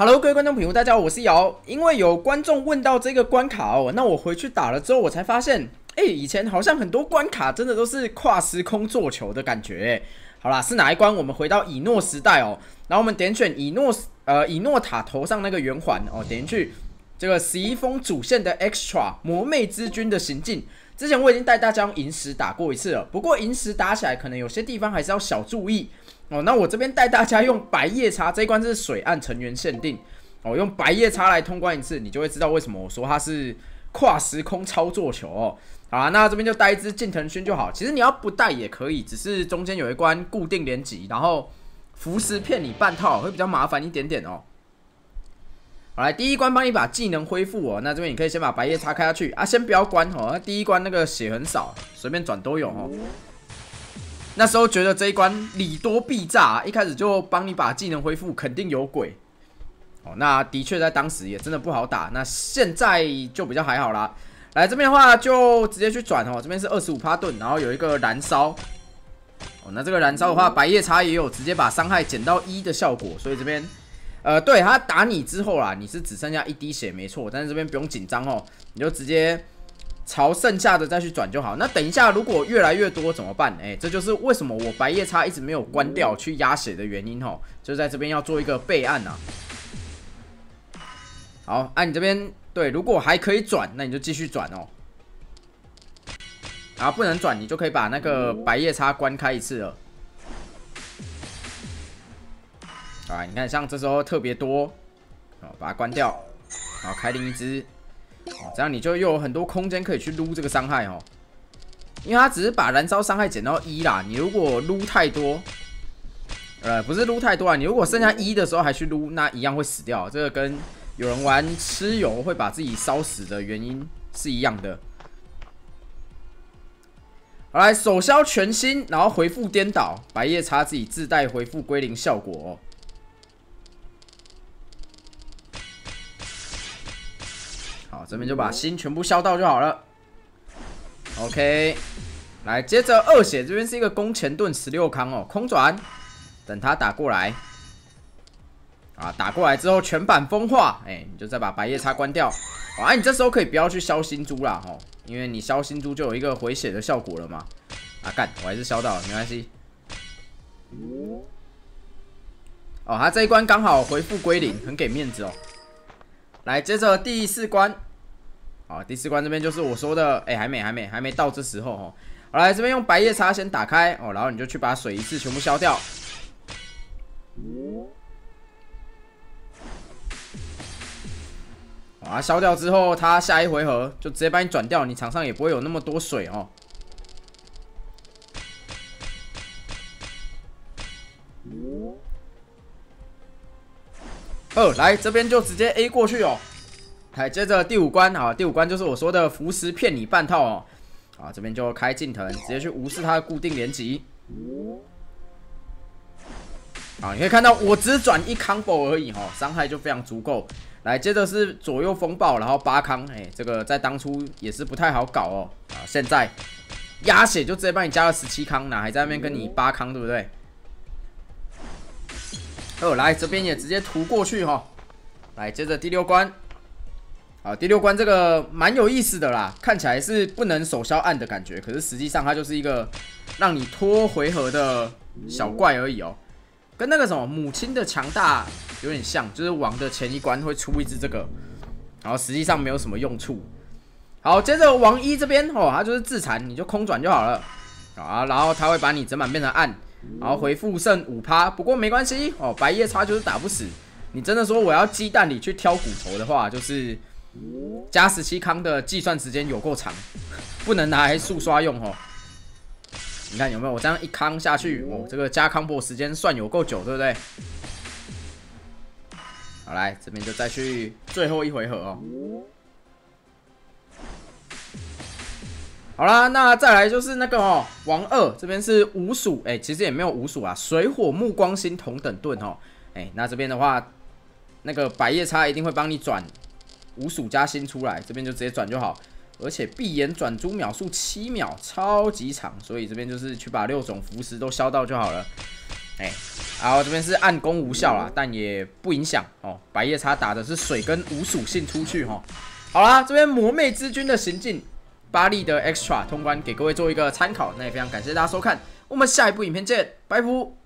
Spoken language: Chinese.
Hello，各位观众朋友，大家好，我是瑶。因为有观众问到这个关卡哦，那我回去打了之后，我才发现，哎，以前好像很多关卡真的都是跨时空做球的感觉。好啦，是哪一关？我们回到以诺时代哦，然后我们点选以诺呃以诺塔头上那个圆环哦，点进去这个十一峰主线的 Extra 魔魅之君的行进。之前我已经带大家用银石打过一次了，不过银石打起来可能有些地方还是要小注意哦。那我这边带大家用白夜叉这一关是水岸成员限定哦，用白夜叉来通关一次，你就会知道为什么我说它是跨时空操作球哦。好啦，那这边就带一只近藤勋就好，其实你要不带也可以，只是中间有一关固定连击，然后浮石骗你半套会比较麻烦一点点哦。好来，第一关帮你把技能恢复哦。那这边你可以先把白夜叉开下去啊，先不要关哦。那第一关那个血很少，随便转都有哦。那时候觉得这一关礼多必诈，一开始就帮你把技能恢复，肯定有鬼哦。那的确在当时也真的不好打，那现在就比较还好啦。来这边的话就直接去转哦。这边是二十五帕盾，然后有一个燃烧哦。那这个燃烧的话，白夜叉也有直接把伤害减到一的效果，所以这边。呃，对他打你之后啦，你是只剩下一滴血，没错。但是这边不用紧张哦，你就直接朝剩下的再去转就好。那等一下如果越来越多怎么办？哎，这就是为什么我白夜叉一直没有关掉去压血的原因哦，就在这边要做一个备案呐。好，按你这边对，如果还可以转，那你就继续转哦。然后不能转，你就可以把那个白夜叉关开一次了。啊，你看，像这时候特别多，好，把它关掉，然后开另一只，这样你就又有很多空间可以去撸这个伤害哦。因为它只是把燃烧伤害减到一啦，你如果撸太多，呃，不是撸太多啊，你如果剩下一的时候还去撸，那一样会死掉。这个跟有人玩吃油会把自己烧死的原因是一样的。好，来手消全新，然后回复颠倒，白夜叉自己自带回复归零效果哦。好这边就把心全部消到就好了。OK，来接着二血这边是一个弓前盾十六康哦，空转，等他打过来，啊，打过来之后全板风化，哎，你就再把白夜叉关掉。啊，你这时候可以不要去消星珠啦，吼，因为你消星珠就有一个回血的效果了嘛。啊，干，我还是消到了，没关系。哦，他这一关刚好回复归零，很给面子哦。来，接着第四关。好，第四关这边就是我说的，哎，还没，还没，还没到这时候哦。好，来这边用白夜叉先打开哦，然后你就去把水一次全部消掉。啊，消掉之后，它下一回合就直接把你转掉，你场上也不会有那么多水哦。二，来这边就直接 A 过去哦。来，接着第五关啊，第五关就是我说的浮石骗你半套哦，啊，这边就开近藤，直接去无视他的固定连击。啊，你可以看到我只转一 combo 而已哈，伤害就非常足够。来，接着是左右风暴，然后八康，哎，这个在当初也是不太好搞哦，啊，现在压血就直接帮你加了十七康，哪还在那边跟你八康，对不对？哦，来这边也直接涂过去哈，来，接着第六关。啊，第六关这个蛮有意思的啦，看起来是不能手消暗的感觉，可是实际上它就是一个让你拖回合的小怪而已哦，跟那个什么母亲的强大有点像，就是王的前一关会出一只这个，然后实际上没有什么用处。好，接着王一这边哦，它就是自残，你就空转就好了啊，然后它会把你整版变成暗，然后回复剩五趴，不过没关系哦，白夜叉就是打不死，你真的说我要鸡蛋里去挑骨头的话，就是。加十七康的计算时间有够长，不能拿来速刷用哦。你看有没有？我这样一康下去，哦，这个加康波时间算有够久，对不对？好，来这边就再去最后一回合哦。好啦，那再来就是那个哦，王二这边是五鼠，哎，其实也没有五鼠啊，水火木光星同等盾哦。哎，那这边的话，那个百叶叉一定会帮你转。五鼠加星出来，这边就直接转就好，而且闭眼转珠秒数七秒，超级长，所以这边就是去把六种符石都消到就好了。哎，然后这边是暗攻无效啦，但也不影响哦。百叶叉打的是水跟无属性出去哈。好啦，这边魔魅之君的行进，巴利的 extra 通关给各位做一个参考。那也非常感谢大家收看，我们下一部影片见，拜拜。